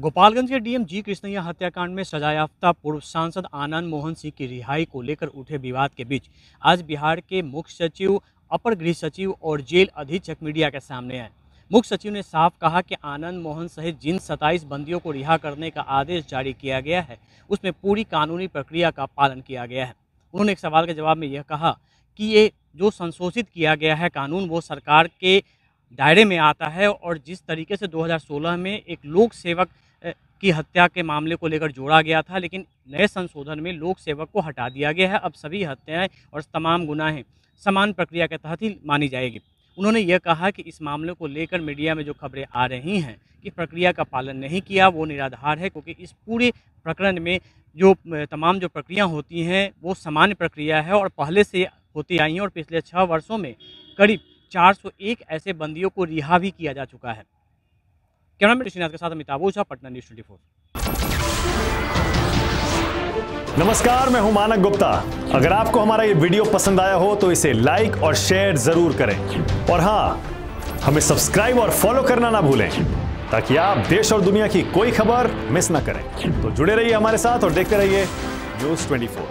गोपालगंज के DM G Krishnaiah हत्याकांड में सजायाफ्ता पूर्व सांसद आनंद मोहन सिंह की रिहाई को लेकर उठे विवाद के बीच आज बिहार के मुख्य सचिव, अपर गृह सचिव और जेल अधीक्षक मीडिया के सामने आए। मुख्य सचिव ने साफ़ कहा कि आनंद मोहन सहित जिन 27 बंदियों को रिहा करने का आदेश जारी किया गया है, उसमें पूरी कानूनी प्रक्रिया का पालन किया गया है। उन्होंने एक सवाल के जवाब में यह कहा कि ये जो संशोधित किया गया है कानून, वो सरकार के दायरे में आता है और जिस तरीके से 2016 में एक लोक सेवक की हत्या के मामले को लेकर जोड़ा गया था, लेकिन नए संशोधन में लोक सेवक को हटा दिया गया है। अब सभी हत्याएँ और तमाम गुनाहें समान प्रक्रिया के तहत ही मानी जाएगी। उन्होंने यह कहा कि इस मामले को लेकर मीडिया में जो खबरें आ रही हैं कि प्रक्रिया का पालन नहीं किया, वो निराधार है, क्योंकि इस पूरे प्रकरण में जो तमाम जो प्रक्रिया होती हैं, वो सामान्य प्रक्रिया है और पहले से होती आई हैं और पिछले छः वर्षों में करीब 401 ऐसे बंदियों को रिहा भी किया जा चुका है। कैमरामैन श्रीनाथ के साथ अमिताभ ओझा पटना न्यूज़ ट्वेंटी नमस्कार, मैं हूँ मानक गुप्ता। अगर आपको हमारा ये वीडियो पसंद आया हो तो इसे लाइक और शेयर ज़रूर करें। और हाँ, हमें सब्सक्राइब और फॉलो करना ना भूलें, ताकि आप देश और दुनिया की कोई खबर मिस ना करें। तो जुड़े रहिए हमारे साथ और देखते रहिए न्यूज़ 24